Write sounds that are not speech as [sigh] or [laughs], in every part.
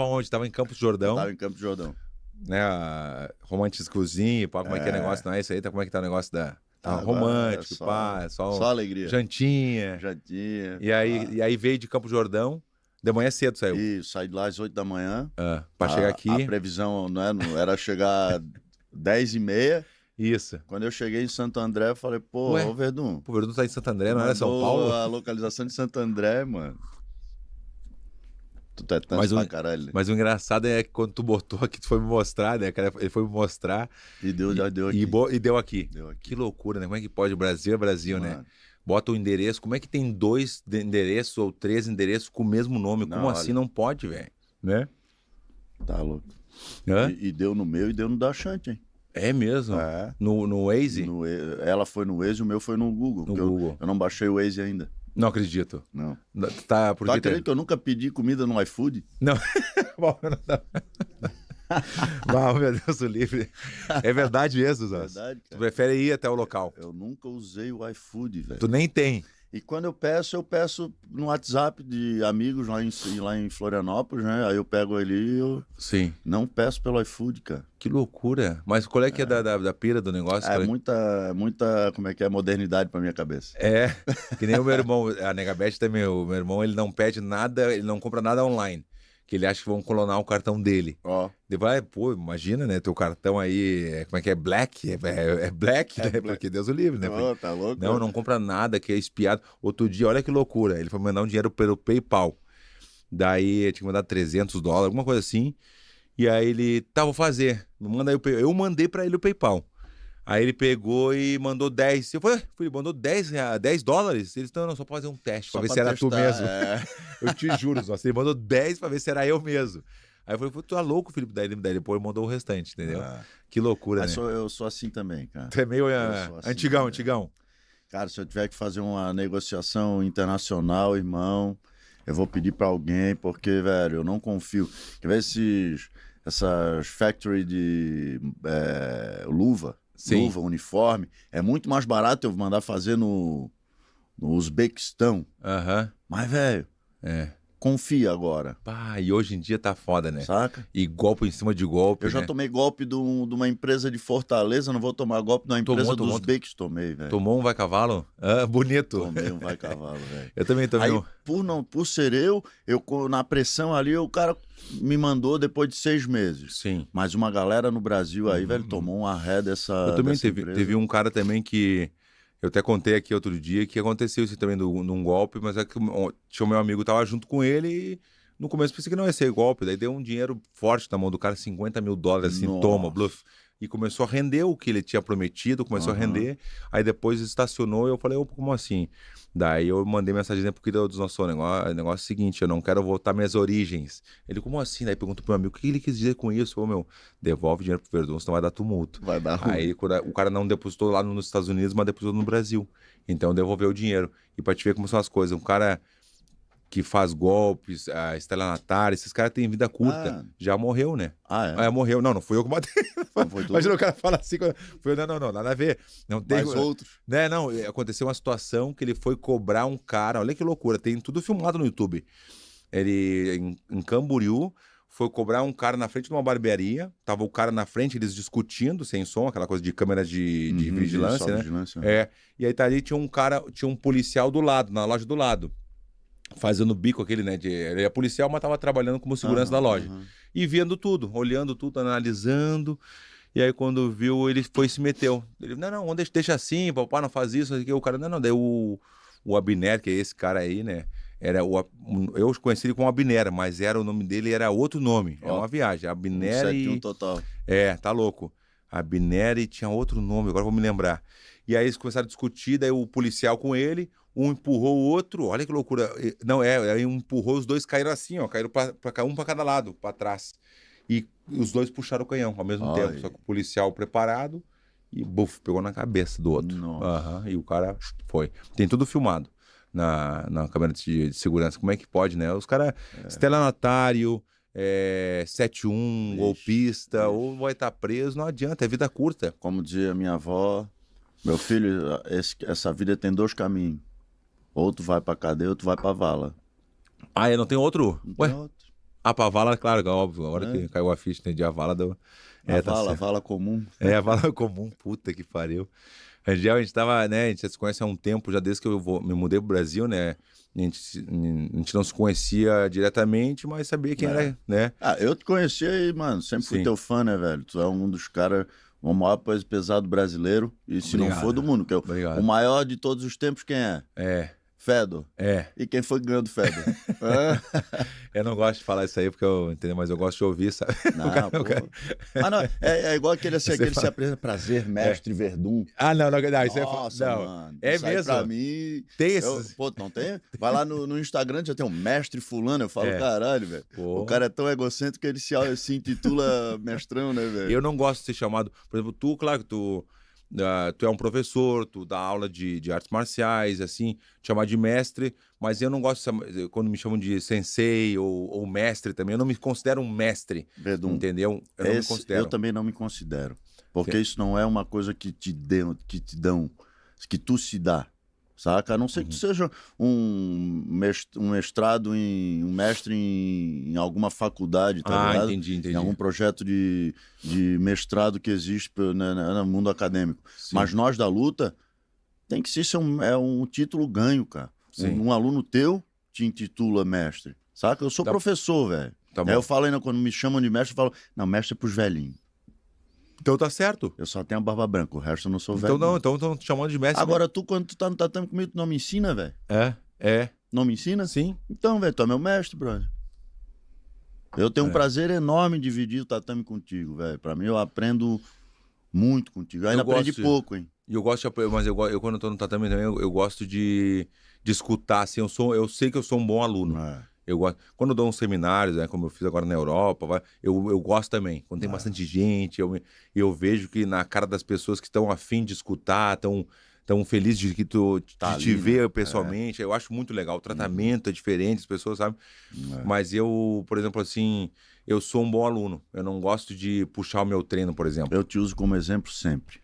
tava onde? Tava em Campos do Jordão. Tava em Campos do Jordão. Né? Românticozinho, pá, como é. é. que é o negócio? Não é isso aí? Tá, como é que tá o negócio da. Tá romântico, é só, pá, só, só alegria. Jantinha. Jantinha. E aí, e aí veio de Campos do Jordão. De manhã cedo saiu. Isso, saí de lá às 8 da manhã. Ah, pra a, chegar aqui. A previsão não, é, não era chegar [laughs] 10 e meia. Isso. Quando eu cheguei em Santo André, eu falei, pô, Ué? ô Verdun. Pô, o Verdun tá em Santo André, não era São Paulo? A localização de Santo André, mano. Tu tá mas, pra caralho. Né? Mas o engraçado é que quando tu botou aqui, tu foi me mostrar, né, cara? Ele foi me mostrar. E deu, já deu aqui. E, e deu, aqui. deu, aqui. Que loucura, né? Como é que pode? Brasil é Brasil, né? mano. né? Bota o endereço. Como é que tem dois endereços ou três endereços com o mesmo nome? Não, Como olha... assim não pode, velho? Né? Tá louco. E, e, deu no meu e deu no da Chante, hein? É mesmo? É. No, no Waze? No, ela foi no Waze o meu foi no Google. No Google. Eu, eu, não baixei o Waze ainda. Não acredito. Não. Tá, porque tá acreditando que eu nunca pedi comida no iFood? Não. [laughs] Uau, meu Deus [laughs] do livre. É verdade mesmo, Zé. Verdade, cara. Tu prefere ir até o local. Eu nunca usei o iFood, velho. Tu nem tem. E quando eu peço, eu peço no WhatsApp de amigos lá em, lá em Florianópolis, né? Aí eu pego ali e eu. Sim. Não peço pelo iFood, cara. Que loucura. Mas qual é que é, é da, da, da, pira do negócio? É muita, muita, como é que é, modernidade pra minha cabeça. É, que nem o meu irmão, a Negabete também, o meu irmão, ele não pede nada, ele não compra nada online que ele acha que vão clonar o cartão dele. Ó. Oh. Depois, pô, imagina, né? Teu cartão aí, é, como é que é? Black? É, é, é black, é né? Black. Porque Deus o livre, né? Oh, tá louco? Não, não compra nada, que é espiado. Outro dia, olha que loucura, ele foi mandar um dinheiro pelo PayPal. Daí, tinha que mandar 300 dólares, alguma coisa assim. E aí ele, tá, vou fazer. Manda aí o Eu mandei para ele o PayPal. Aí ele pegou e mandou 10. Eu falei, ele mandou 10, 10 dólares? Eles estão, não, só pra fazer um teste, só pra ver se era testar, tu mesmo. É. [laughs] eu te juro, só. Ele mandou 10 pra ver se era eu mesmo. Aí eu falei, tu é louco, Felipe? Daí ele, daí depois mandou o restante, entendeu? Ah. Que loucura, Mas né? Sou, eu sou assim também, cara. Tu é meio uh, assim antigão, também. antigão. Cara, se eu tiver que fazer uma negociação internacional, irmão, eu vou pedir para alguém, porque, velho, eu não confio. Quer ver esses, essas factory de é, luva? Sim. luva, uniforme. É muito mais barato eu mandar fazer no, no Uzbequistão. Aham. Uhum. Mas, velho, é. Confia agora. Pá, e hoje em dia tá foda, né? Saca? E golpe em cima de golpe. Eu já né? tomei golpe de, um, de, uma empresa de Fortaleza, não vou tomar golpe de uma empresa tomou, dos Uzbeques, tomei, velho. Tomou um vai cavalo? Ah, bonito. Tomei um [laughs] vai cavalo, velho. eu também tomei Aí, um. Por, não, por ser eu, eu, na pressão ali, o cara me mandou depois de seis meses. Sim. Mas uma galera no Brasil aí, uhum. velho, tomou uma ré dessa. Eu também teve, teve um cara também que. Eu até contei aqui outro dia que aconteceu isso também do, num golpe, mas é que tinha o meu amigo tava junto com ele e no começo pensei que não ia ser golpe. Daí deu um dinheiro forte na mão do cara, 50 mil dólares, assim, Nossa. toma, bluff. E começou a render o que ele tinha prometido, começou uhum. a render. Aí depois estacionou e eu falei, como assim? Daí eu mandei mensagem pro cuidador dos nossos negócio, negócio é o seguinte, eu não quero voltar minhas origens. Ele, como assim? Daí perguntou pro meu amigo, o que ele quis dizer com isso? Ô, meu, devolve dinheiro pro Verdun, senão vai dar tumulto. Vai dar ruim. Aí o cara não depositou lá nos Estados Unidos, mas depositou no Brasil. Então devolveu o dinheiro. E pra te ver como são as coisas, um cara que faz golpes, a estelionatária, esses caras têm vida curta. Ah. Já morreu, né? Ah, é? Ah, morreu. Não, não fui eu que matei. [laughs] Imagina o cara fala assim. Foi, não, não, não, nada a ver. Não tem, Mais outros. Né, não, aconteceu uma situação que ele foi cobrar um cara. Olha que loucura, tem tudo filmado no YouTube. Ele, em, em Camboriú, foi cobrar um cara na frente de uma barbearia. Tava o cara na frente, eles discutindo, sem som, aquela coisa de câmera de, de uhum, vigilância, de né? Vigilância. É. E aí tá ali, tinha um cara, tinha um policial do lado, na loja do lado fazendo bico aquele, né? De, ele é policial, mas estava trabalhando como segurança uhum, da loja. Uhum. E vendo tudo, olhando tudo, analisando. E aí, quando viu, ele foi e se meteu. Ele, não, não, deixa, deixa assim, papai, não faz isso. Aqui. O cara, não, não, daí o, o Abner, que é esse cara aí, né? Era o, eu conheci ele como Abner, mas era o nome dele era outro nome. Oh. É uma viagem. Abner um e... total. É, tá louco. Abner e tinha outro nome, agora vou me lembrar. E aí eles começaram a discutir, daí o policial com ele, um empurrou o outro, olha que loucura. Não, é, aí um empurrou, os dois caíram assim, ó, caíram pra, pra, um para cada lado, para trás. E os dois puxaram o canhão ao mesmo Ai. tempo, só que o policial preparado e buf, pegou na cabeça do outro. Uhum, e o cara foi. Tem tudo filmado na, na câmera de, de segurança. Como é que pode, né? Os caras, é. estelionatário, é, 7-1, golpista, ou vai estar tá preso, não adianta, é vida curta. Como dizia minha avó, meu filho, esse, essa vida tem dois caminhos. Ou tu vai pra cadeia ou tu vai pra vala. Ah, é? Não tem outro? Não Ué? Tem outro. Ah, pra vala, claro, óbvio. A hora É. que caiu a ficha, entendi a vala do. A É, tá vala, certo. vala comum. É, a vala [laughs] comum, puta que pariu. Angel, a gente tava, né? A gente já se conhece há um tempo, já desde que eu vou, me mudei pro Brasil, né? A gente, a gente não se conhecia diretamente, mas sabia quem É. era, né? Ah, eu te conheci aí, mano. Sempre fui Sim. teu fã, né, velho? Tu é um dos caras, o maior peso pesado brasileiro. E se não Obrigado. for do mundo, que é o, o maior de todos os tempos, quem é? É, Fedor. é. E quem foi ganhando Fedor? [laughs] Eu não gosto de falar isso aí, porque eu, entendeu? Mas eu gosto de ouvir, sabe? Não, [laughs] cara- pô. cara- Ah, não, é, é igual aquele, assim, [laughs] aquele fala- se apresenta prazer, mestre Verdun. Ah, não, não, não, isso é- Nossa, não. mano. É isso mesmo? Pra mim, Tem eu, esses. pô, não tem? Vai lá no, no Instagram, já tem um mestre fulano. Eu falo, É. caralho, velho. O cara é tão egocêntrico que ele se, se intitula mestrão, né, velho? Eu não gosto de ser chamado. Por exemplo, tu, claro que tu, ah, tu é um professor, tu dá aula de, de artes marciais, assim, te chamar de mestre, mas eu não gosto chamar- quando me chamam de sensei ou, ou mestre também. Eu não me considero um mestre, Verdun. entendeu? Eu não me Esse considero. eu também não me considero. Porque isso não é uma coisa que te, dão, que te dão, que tu se dá. Saca? A não ser que tu Uhum. seja um, mest- um mestrado em. um mestre em, em alguma faculdade, tá ah, ligado? entendi, entendi. Em algum projeto de, de mestrado que existe né, no mundo acadêmico. Sim. Mas nós da luta, tem que ser um, é um título ganho, cara. Um, um aluno teu te intitula mestre. Saca? Eu sou Tá- professor, velho. Tá. Aí eu falo ainda, quando me chamam de mestre, eu falo, não, mestre é pros velhinhos. Então tá certo. Eu só tenho a barba branca, o resto eu não sou velho. Então não, então estão te chamando de mestre. Agora tu, quando tu tá no tatame comigo, tu não me ensina, velho? É, é. Não me ensina? Sim. Então, velho, tu é meu mestre, brother. Eu tenho um É. prazer enorme em dividir o tatame contigo, velho. Pra mim, eu aprendo muito contigo. Eu ainda Eu aprendi pouco, hein? E eu gosto de mas eu, eu quando eu tô no tatame também, eu, eu gosto de, de escutar, assim, eu, sou, eu sei que eu sou um bom aluno. É. Eu gosto. Quando eu dou uns seminários, né, como eu fiz agora na Europa, vai, eu, eu gosto também. Quando tem Ah. bastante gente, eu, eu vejo que na cara das pessoas que estão afim de escutar, estão tão felizes de que tu de Tá te ali, né? ver pessoalmente. Eu acho muito legal. O tratamento é diferente, as pessoas sabem. É. Mas eu, por exemplo, assim, eu sou um bom aluno. Eu não gosto de puxar o meu treino, por exemplo. Eu te uso como exemplo sempre.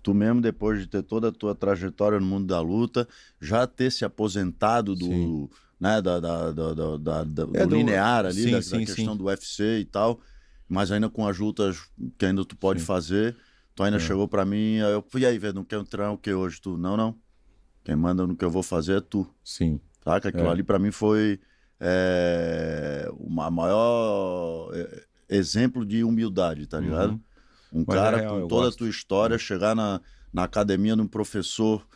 Tu mesmo, depois de ter toda a tua trajetória no mundo da luta, já ter se aposentado do, Sim. Né, da, da, da, da- da- da- É, do linear ali, sim, da, da sim, questão sim. do UFC e tal, mas ainda com as lutas que ainda tu pode fazer, tu ainda É. chegou pra mim, eu fui aí, velho, não quer entrar o que hoje? Tu, não, não. Quem manda no que eu vou fazer é tu. Sim. Saca? Aquilo É. ali pra mim foi é, o ma- maior é, exemplo de humildade, tá ligado? Uhum. Um Mas é cara real, com toda a tua história, chegar na, na academia de um professor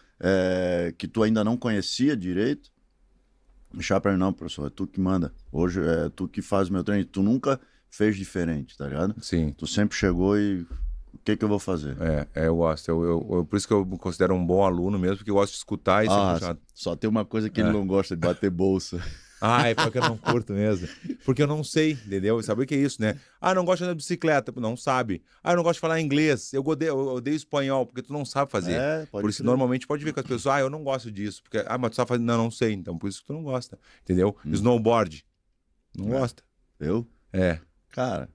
que tu ainda não conhecia direito, mim, não, professor, é tu que manda. Hoje é tu que faz o meu treino. Tu nunca fez diferente, tá ligado? Sim. Tu sempre chegou e o que que eu vou fazer? É, é, eu gosto. Eu, eu- eu- por isso que eu me considero um bom aluno mesmo, porque eu gosto de escutar e ser Ah, puxado. só tem uma coisa que É. ele não gosta de bater bolsa. [laughs] Ah, é porque eu não curto mesmo. Porque eu não sei, entendeu? Sabe o que é isso, né? Ah, não gosto de andar de bicicleta. Não sabe. Ah, eu não gosto de falar inglês. Eu odeio, eu odeio espanhol, porque tu não sabe fazer. É, pode por isso, crer. normalmente pode ver com as pessoas, ah, eu não gosto disso. Porque, ah, mas tu sabe fazer. Não, não sei. Então, por isso que tu não gosta. Entendeu? Hum. Snowboard. Não É. gosta. Eu? É. Cara,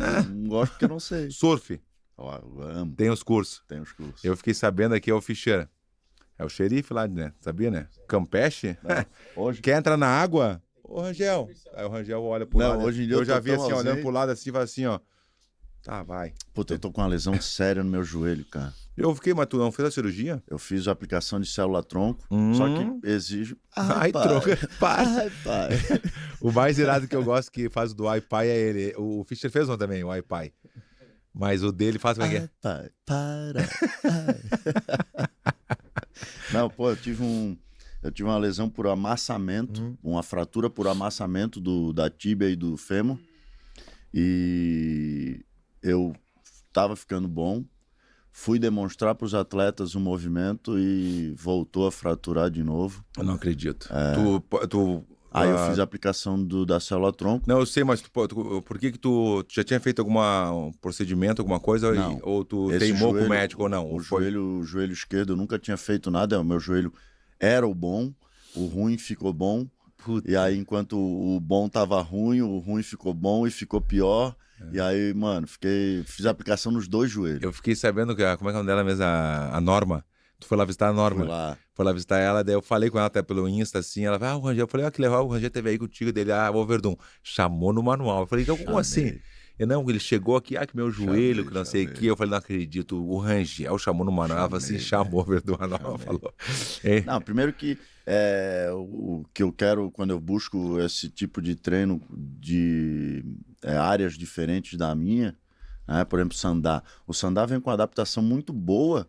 Ah. não gosto porque eu não sei. Surf. Eu amo, Tem os cursos. tem os cursos. Eu fiquei sabendo aqui, é o Ficheira. É o xerife lá, né? Sabia, né? Campeche? É. Hoje, [laughs] Quer entrar na água? Ô, Rangel. Aí o Rangel olha pro Não, lado. hoje em dia eu eu já vi assim, olhando pro lado assim, fala assim, ó. Tá, vai. puta, eu tô com uma lesão séria no meu joelho, cara. Eu fiquei, mas tu não fez a cirurgia? Eu fiz a aplicação de célula-tronco, Hum. só que exige... Ai, pai. troca. Para. Ai, pai. [laughs] [laughs] O mais irado que eu gosto que faz o do iPai é ele. O Fischer fez um também, o iPai. Mas o dele faz como é que Ai, é? pai, para. Ai. [laughs] Não, pô, eu tive um... Eu tive uma lesão por amassamento, Uhum. uma fratura por amassamento do, da tíbia e do fêmur. E eu tava ficando bom. Fui demonstrar para os atletas o movimento e voltou a fraturar de novo. Eu não acredito. Tu, tu, Aí eu ah, fiz a aplicação do, da célula tronco. Não, eu sei, mas tu, tu- por que que tu, tu já tinha feito alguma um procedimento, alguma coisa? Não. Ou tu Esse teimou com o joelho- médico ou não? O foi- joelho, o joelho esquerdo eu nunca tinha feito nada. O meu joelho era o bom, o ruim ficou bom. Puta. E aí, enquanto o bom tava ruim, o ruim ficou bom e ficou pior. E aí, mano, fiquei. Fiz a aplicação nos dois joelhos. Eu fiquei sabendo que como é que é o nome dela mesmo, a, a Norma. Tu foi lá visitar a Norma. Fui lá. Foi lá visitar ela, daí eu falei com ela até pelo Insta, assim, ela vai, ah, o Rangel, eu falei, ah, que legal, o Rangel teve aí contigo, dele, ah, o Verdun, chamou no manual. Eu falei, então, como assim? Eu, não, ele chegou aqui, ah, que meu joelho, Chamei, que não sei o que. Eu falei, não acredito, o Rangel chamou no manual, ela falou assim, chamou o Verdun, Chamei. falou. É, Não, primeiro que é, o que eu quero quando eu busco esse tipo de treino de é, áreas diferentes da minha, né? por exemplo, Sandá. O Sandá vem com uma adaptação muito boa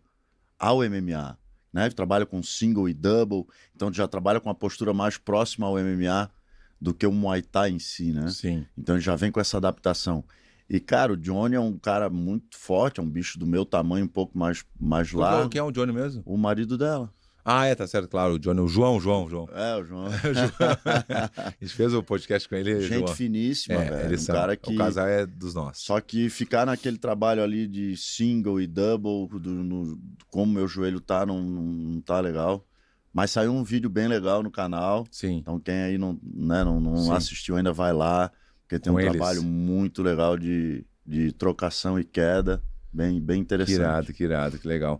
ao MMA. Né? Trabalha com single e double, então já trabalha com uma postura mais próxima ao MMA do que o Muay Thai em si, né? sim. Então já vem com essa adaptação. E, cara, o Johnny é um cara muito forte, é um bicho do meu tamanho, um pouco mais, mais Qual- largo. Quem é o Johnny mesmo? O marido dela. Ah, é, tá certo, claro, o Johnny, o João, o João, o João. É, o João. a gente fez o podcast com ele, Gente João. finíssima, É, velho. Um cara que. O casal é dos nossos. Só que ficar naquele trabalho ali de single e double, do, no- como meu joelho tá, não, não, tá legal. Mas saiu um vídeo bem legal no canal. Sim. Então quem aí não, né, não, não assistiu ainda vai lá. Porque tem Com um eles. trabalho muito legal de, de trocação e queda. Bem, bem Que interessante. irado, que irado, que legal.